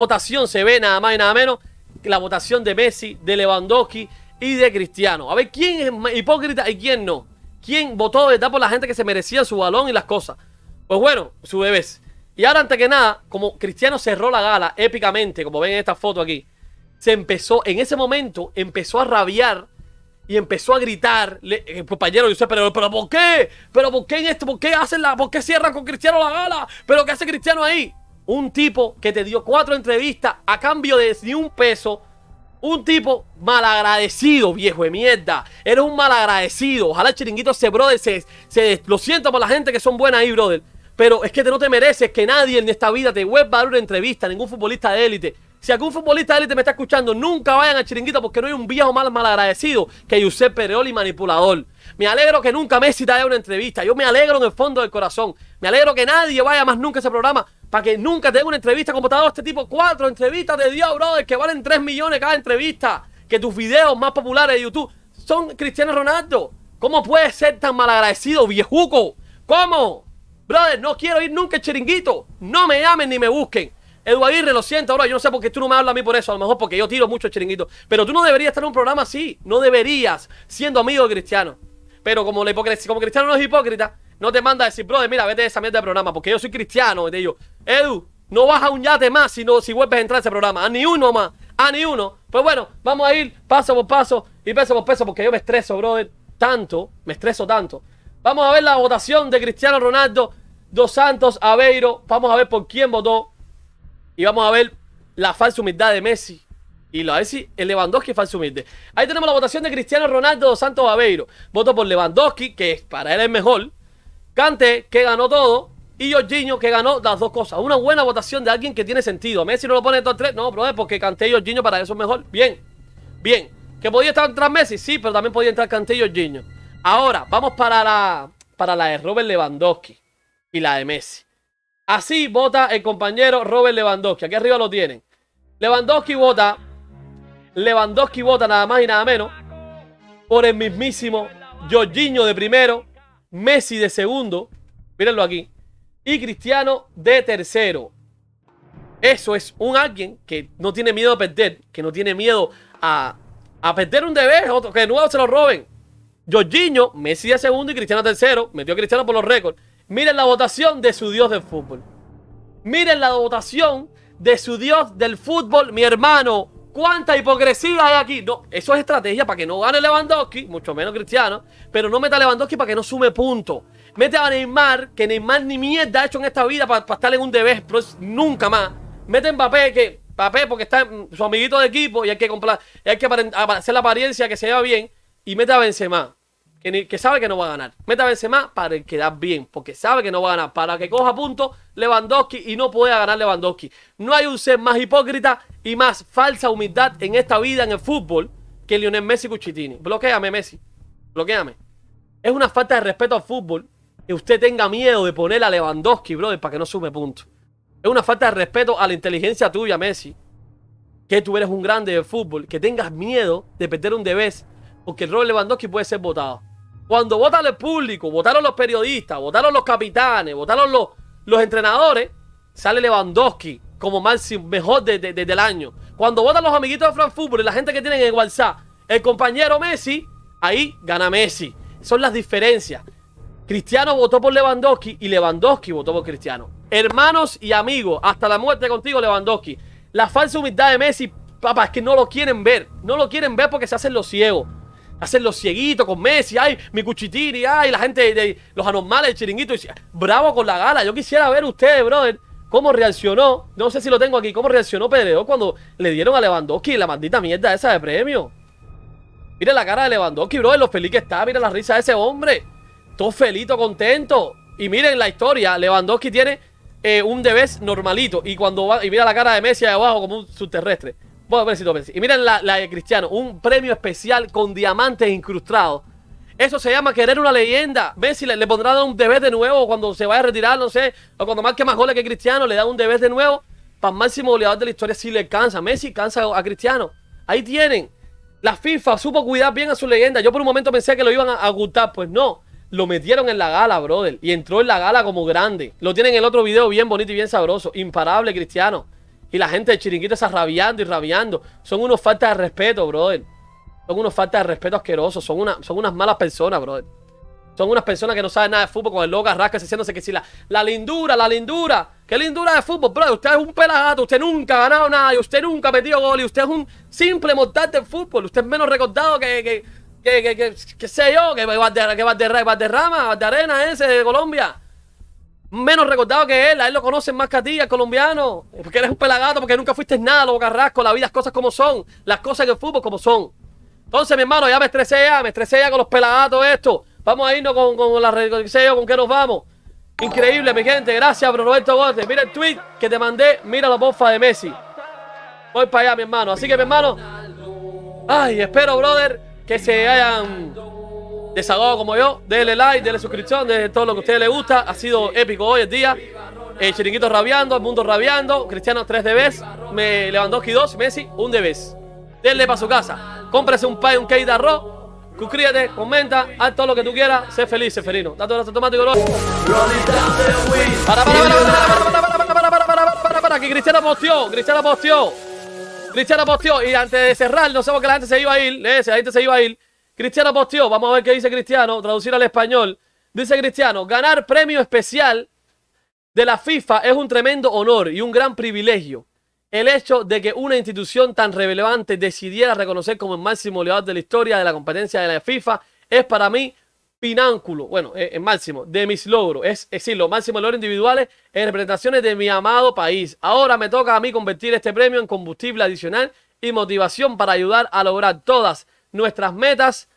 votación se ve nada más y nada menos que la votación de Messi, de Lewandowski y de Cristiano. A ver quién es hipócrita y quién no. ¿Quién votó de verdad por la gente que se merecía su balón y las cosas? Pues bueno, su bebés. Y ahora, antes que nada, como Cristiano cerró la gala épicamente, como ven en esta foto aquí, se empezó, en ese momento, empezó a rabiar y empezó a gritar, le, el compañero sé pero, pero ¿por qué? ¿Pero por qué en esto? ¿Por qué hacen la, por qué cierran con Cristiano la gala? ¿Pero qué hace Cristiano ahí? Un tipo que te dio cuatro entrevistas a cambio de ni un peso. Un tipo malagradecido, viejo de mierda. Eres un malagradecido. Ojalá chiringuito ese brother se, se, Lo siento por la gente que son buenas ahí, brother. Pero es que te no te mereces que nadie en esta vida te vuelva a dar una entrevista, ningún futbolista de élite. Si algún futbolista de élite me está escuchando, nunca vayan al chiringuito porque no hay un viejo mal malagradecido que Josep Pereoli manipulador. Me alegro que nunca Messi te haya una entrevista. Yo me alegro en el fondo del corazón. Me alegro que nadie vaya más nunca a ese programa para que nunca te den una entrevista como ha dado este tipo. Cuatro entrevistas de Dios, brother, que valen 3 millones cada entrevista. Que tus videos más populares de YouTube son Cristiano Ronaldo. ¿Cómo puedes ser tan malagradecido, viejuco? ¿Cómo? Brother, no quiero ir nunca al chiringuito. No me llamen ni me busquen. Edu Aguirre, lo siento, bro. Yo no sé por qué tú no me hablas a mí por eso. A lo mejor porque yo tiro mucho chiringuito. Pero tú no deberías estar en un programa así. No deberías, siendo amigo de Cristiano. Pero como, la como Cristiano no es hipócrita, no te manda a decir, brother, mira, vete de esa mierda de programa. Porque yo soy cristiano. Y te digo, Edu, no vas a un yate más si, no, si vuelves a entrar a ese programa. A ni uno más. A ni uno. Pues bueno, vamos a ir paso por paso y peso por peso porque yo me estreso, brother. Tanto, me estreso tanto. Vamos a ver la votación de Cristiano Ronaldo Dos Santos, Aveiro. Vamos a ver por quién votó. Y vamos a ver la falsa humildad de Messi. Y lo a ver si el Lewandowski es falso humilde. Ahí tenemos la votación de Cristiano Ronaldo dos Santos Aveiro. Voto por Lewandowski, que para él es mejor. Cante, que ganó todo. Y Jorginho, que ganó las dos cosas. Una buena votación de alguien que tiene sentido. Messi no lo pone estos tres. No, bro, porque Cante y Jorginho para eso es mejor. Bien, bien. ¿Que podía estar tras Messi? Sí, pero también podía entrar Cante y Jorginho. Ahora, vamos para la, para la de Robert Lewandowski y la de Messi. Así vota el compañero Robert Lewandowski. Aquí arriba lo tienen. Lewandowski vota. Lewandowski vota nada más y nada menos. Por el mismísimo Jorginho de primero. Messi de segundo. Mírenlo aquí. Y Cristiano de tercero. Eso es un alguien que no tiene miedo a perder. Que no tiene miedo a, a perder un deber. Otro, que de nuevo se lo roben. Jorginho, Messi de segundo y Cristiano tercero. Metió a Cristiano por los récords. Miren la votación de su dios del fútbol. Miren la votación de su dios del fútbol, mi hermano. ¿Cuánta hipocresía hay aquí? No, eso es estrategia para que no gane Lewandowski, mucho menos Cristiano, pero no meta a Lewandowski para que no sume puntos. Mete a Neymar, que Neymar ni mierda ha hecho en esta vida para, estar en un deber, pero nunca más. Mete a Mbappé, que Mbappé porque está su amiguito de equipo y hay que, comprar, hay que hacer la apariencia que se vea bien. Y mete a Benzema que, sabe que no va a ganar. Meta a Benzema para quedar bien, porque sabe que no va a ganar. Para que coja punto Lewandowski y no pueda ganar Lewandowski. No hay un ser más hipócrita y más falsa humildad en esta vida, en el fútbol, que Lionel Messi Cuchitini. Bloqueame, Messi. Bloqueame. Es una falta de respeto al fútbol que usted tenga miedo de poner a Lewandowski, brother, para que no sume puntos. Es una falta de respeto a la inteligencia tuya, Messi. Que tú eres un grande del fútbol. Que tengas miedo de perder un debes. Porque el Robert Lewandowski puede ser votado. Cuando votan el público, votaron los periodistas, votaron los capitanes, votaron los, los entrenadores, sale Lewandowski como máximo, mejor de, del año. Cuando votan los amiguitos de Frank Fútbol y la gente que tienen en WhatsApp, el compañero Messi, ahí gana Messi. Son las diferencias. Cristiano votó por Lewandowski y Lewandowski votó por Cristiano. Hermanos y amigos, hasta la muerte contigo, Lewandowski. La falsa humildad de Messi, papá, es que no lo quieren ver. No lo quieren ver porque se hacen los ciegos. Hacen los cieguitos con Messi, ay, mi cuchitiri, ay, la gente de, los anormales, el chiringuito. Y, bravo con la gala. Yo quisiera ver ustedes, brother, cómo reaccionó. No sé si lo tengo aquí, cómo reaccionó Pedro cuando le dieron a Lewandowski la maldita mierda esa de premio. Mira la cara de Lewandowski, brother, lo feliz que está. Mira la risa de ese hombre. Todo felito, contento. Y miren la historia. Lewandowski tiene eh, un debes normalito. Y cuando va, y mira la cara de Messi ahí abajo como un subterrestre. Y miren la, de Cristiano, un premio especial con diamantes incrustados. Eso se llama querer una leyenda. Messi le, le pondrá un deber de nuevo cuando se vaya a retirar, no sé. O cuando marque más goles que Cristiano, le da un deber de nuevo. Para máximo goleador de la historia, si le cansa. Messi cansa a Cristiano. Ahí tienen. La FIFA supo cuidar bien a su leyenda. Yo por un momento pensé que lo iban a, ocultar. Pues no. Lo metieron en la gala, brother. Y entró en la gala como grande. Lo tienen en el otro video bien bonito y bien sabroso. Imparable Cristiano. Y la gente de chiringuito está rabiando y rabiando. Son unos faltas de respeto, brother. Son unos faltas de respeto asquerosos. Son, una, son unas malas personas, brother. Son unas personas que no saben nada de fútbol con el logo rasca diciéndose que si la, la lindura, la lindura. ¿Qué lindura de fútbol, brother? Usted es un pelagato, usted nunca ha ganado nada usted nunca ha metido gol y usted es un simple mortal del fútbol. Usted es menos recordado que, que, que, que, que, que sé yo, que Valderrama, Valderrama, Valderrama, Valderrama ese de Colombia menos recordado que él. A él lo conocen más que a ti, al colombiano. Porque eres un pelagato, porque nunca fuiste nada, lo carrasco. La vida, las cosas como son. Las cosas en el fútbol como son. Entonces, mi hermano, ya me estresé ya, me estresé ya con los pelagatos esto. Vamos a irnos con, con la yo, con qué nos vamos. Increíble, mi gente. Gracias, bro Roberto Gómez. Mira el tweet que te mandé. Mira la bofa de Messi. Voy para allá, mi hermano. Así que, mi hermano. Ay, espero, brother, que se hayan desahogado como yo. Denle like, denle suscripción, de todo lo que a ustedes les gusta. Ha sido épico hoy el día. El chiringuito rabiando, el mundo rabiando. Cristiano 3 vez Me Lewandowski 2, Messi 1 vez Denle para su casa. Cómprese un pay, un cake de arroz Suscríbete, comenta, haz todo lo que tú quieras. Sé feliz, sé felino. Date un automático. Para, para, para, para, para, para, para, para, para, para, que Cristiano posteó, Cristiano posteó. Cristiano posteó. Y antes de cerrar, no por qué la gente se iba a ir. La gente se iba a ir. Cristiano posteó. Vamos a ver qué dice Cristiano. Traducir al español. Dice Cristiano, ganar premio especial de la FIFA es un tremendo honor y un gran privilegio el hecho de que una institución tan relevante decidiera reconocer como el máximo goleador de la historia de la competencia de la FIFA es para mí pinánculo, bueno, es, máximo de mis logros, es, decir, los máximos logros individuales en representaciones de mi amado país. Ahora me toca a mí convertir este premio en combustible adicional y motivación para ayudar a lograr todas nuestras metas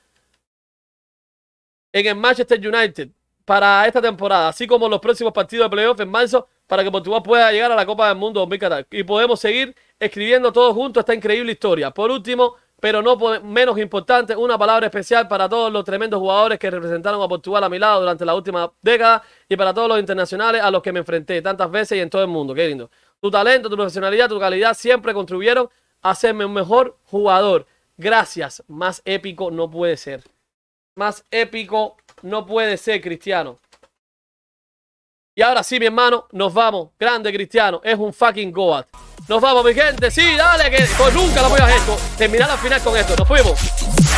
en el Manchester United para esta temporada, así como los próximos partidos de playoff en marzo para que Portugal pueda llegar a la Copa del Mundo 2014. Y podemos seguir escribiendo todos juntos esta increíble historia. Por último, pero no menos importante, una palabra especial para todos los tremendos jugadores que representaron a Portugal a mi lado durante la última década y para todos los internacionales a los que me enfrenté tantas veces y en todo el mundo. Qué lindo. Tu talento, tu profesionalidad, tu calidad siempre contribuyeron a hacerme un mejor jugador. Gracias. Más épico no puede ser. Más épico no puede ser, Cristiano. Y ahora sí, mi hermano, nos vamos. Grande Cristiano, es un fucking Goat. Nos vamos, mi gente. Sí, dale, que pues nunca lo voy a hacer. Terminar al final con esto. Nos fuimos.